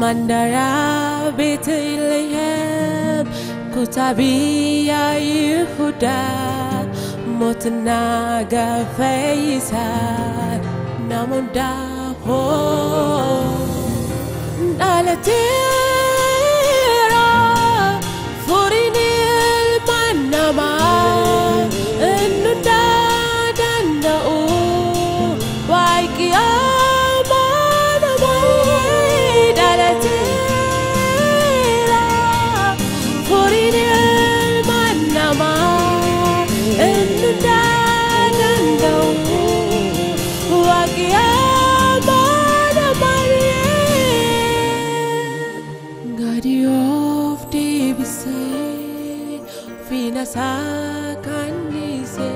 mandara betelehem kutabia yehuda motnaga feisa ho asakanise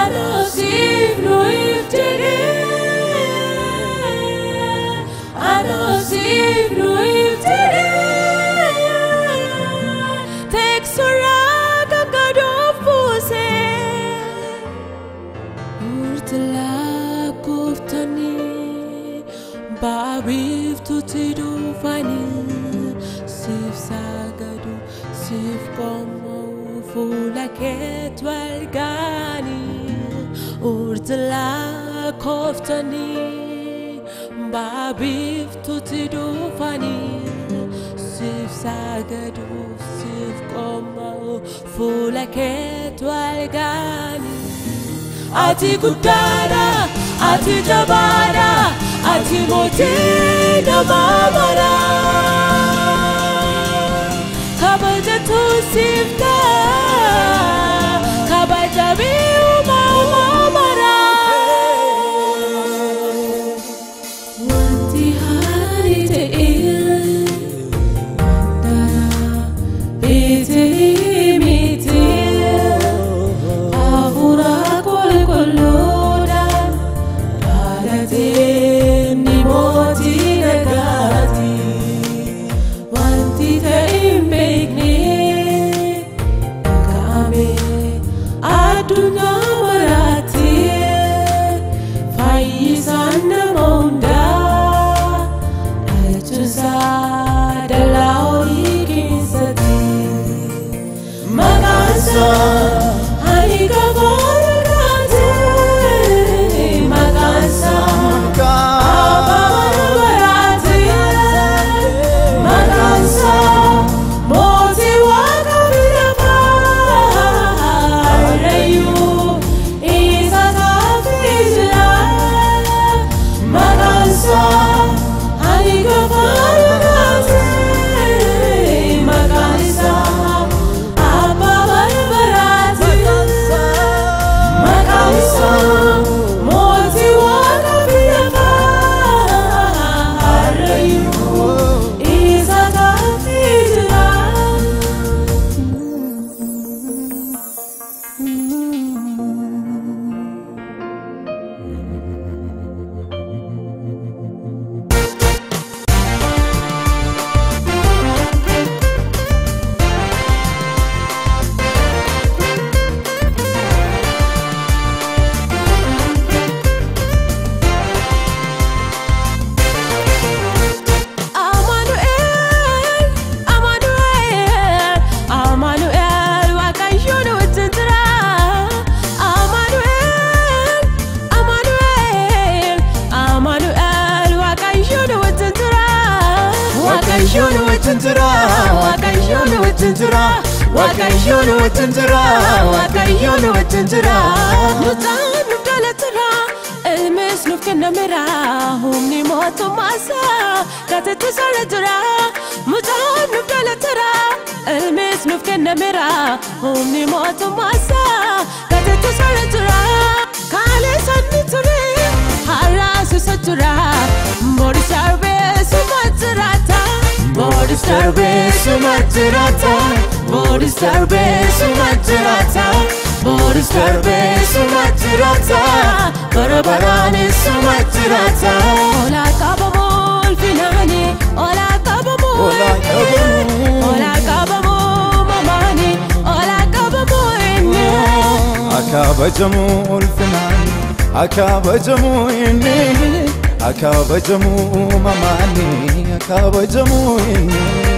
anosivnu iftere anosivnu iftere teksura kakadofuse urtila koftani baabiftu tidufani sifsaa massif comme un fou la quête valgani urzla koftani babif tuti du fani sif sagadu sif comme un fou la quête valgani ati kutara ati jabara ati motenda mamara Addunyaa barattee fayyisaan nama hundaa dhachuusaa dallaa horii keessatti ani qabaa. وكنشون وتنترا وكنشون وتنترا وكنشون وتنترا وكنشون وتنترا نتان ودلترا المس نفكنا مرا همني موت ماسا كاتت سردرا متان ودلترا المس نفكنا مرا همني موت ماسا كاتت سردرا Modestar bes umatrata Modestar bes umatrata Modestar bes umatrata Barabaran umatrata Ola kabamol filani Ola kabamol Ola kabamol Ola kabamol mamani Ola kabamol inni Akaba jamul filani Akaba jamul inni akabajamu mamani akabajamu yenyewe